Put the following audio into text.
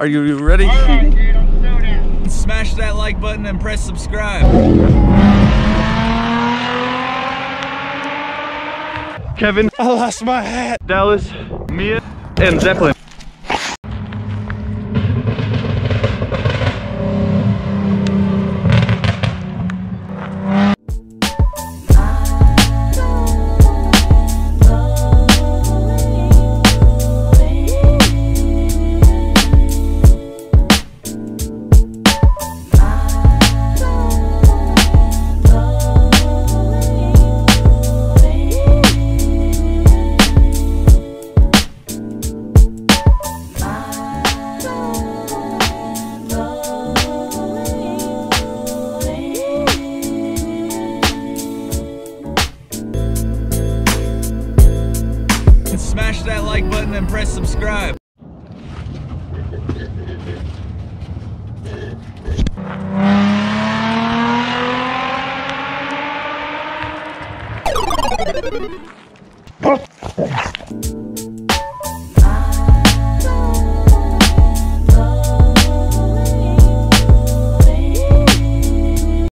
Are you ready? All right, dude, I'm so down. Smash that like button and press subscribe. Kevin, I lost my hat. Dallas, Mia, and Zeppelin. Smash that like button and press subscribe. Oh.